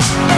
Thank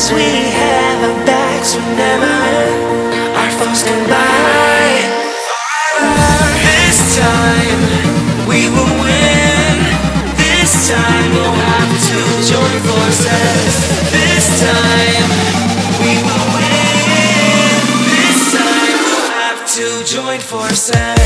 As we have our backs, remember our foes come by. This time we will win. This time we'll have to join forces. This time we will win. This time we'll have to join forces.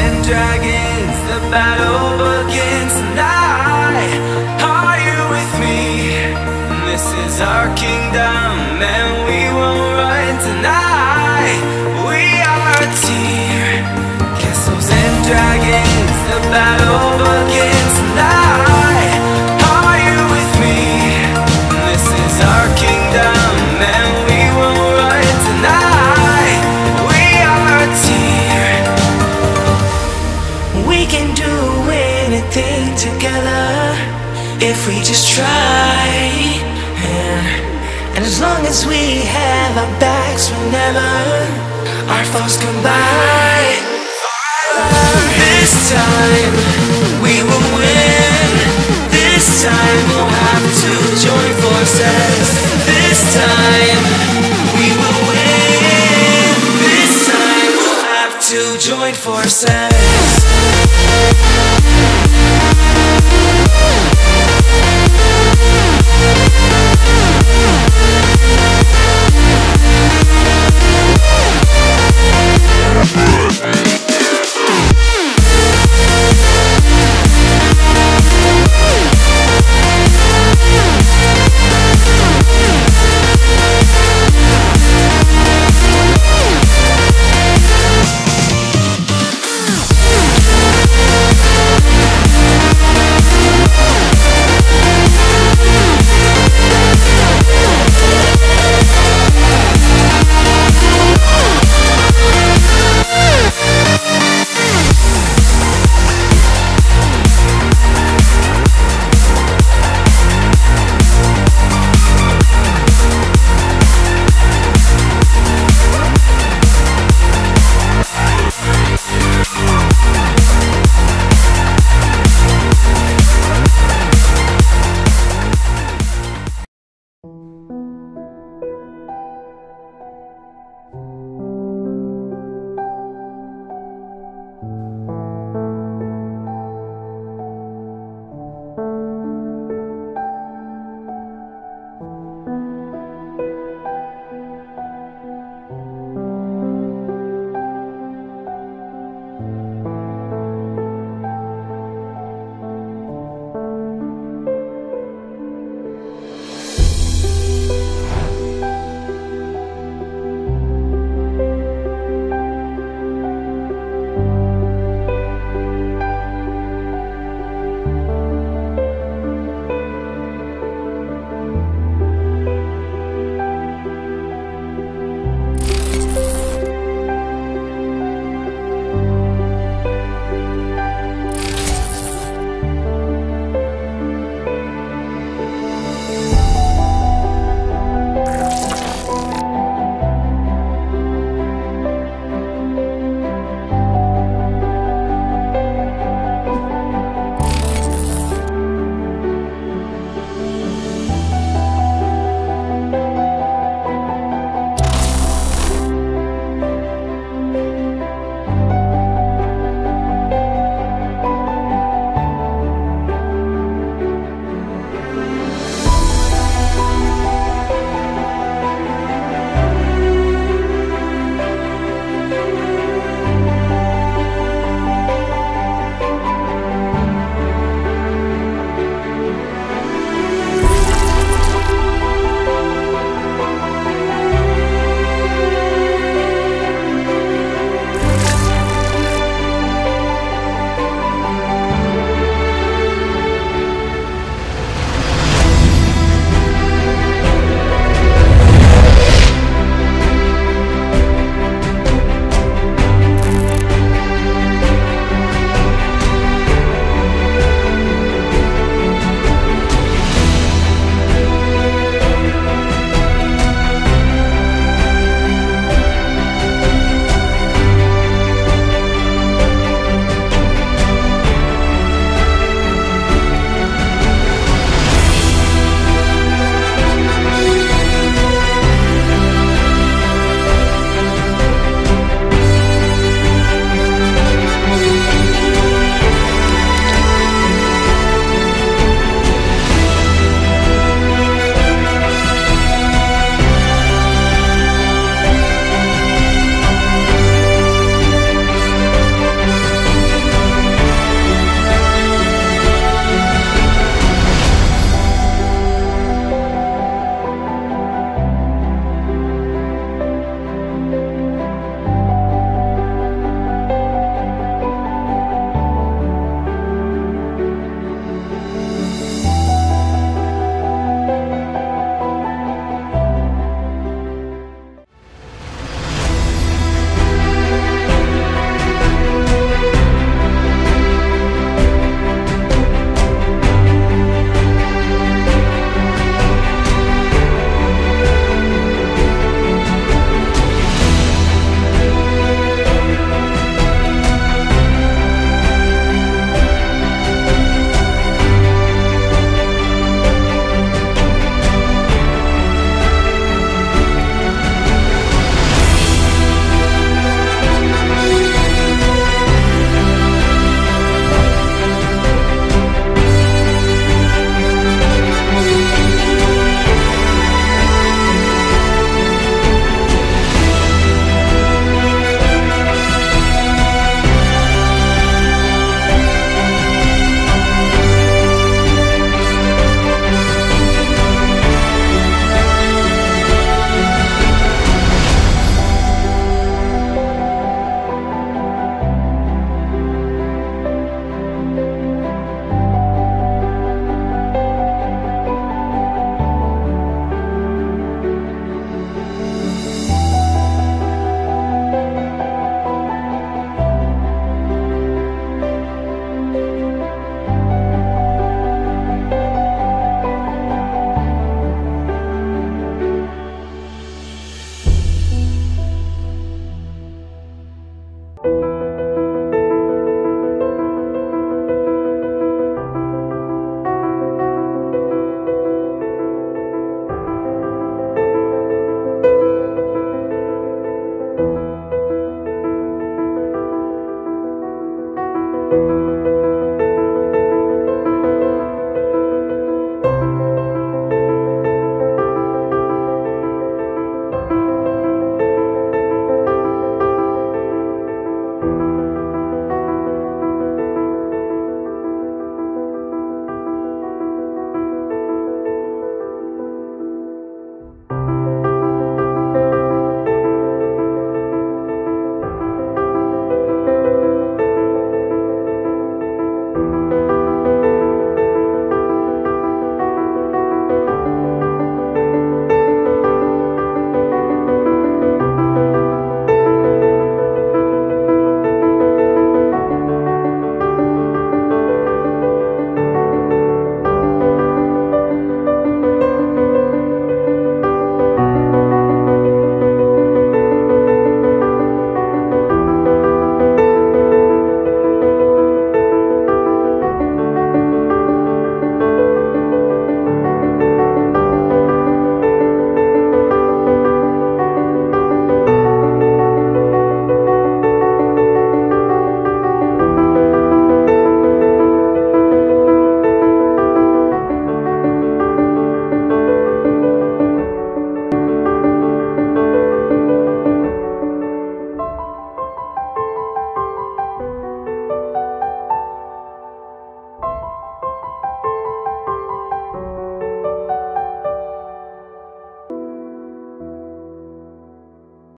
And dragons, the battle begins tonight. Are you with me? This is our kingdom, and we won't run tonight. We are a team. Castles and dragons, the battle begins if we just try. And, and as long as we have our backs, remember our come by. This time we will win. This time we'll have to join forces. This time we will win. This time we'll have to join forces. Hey.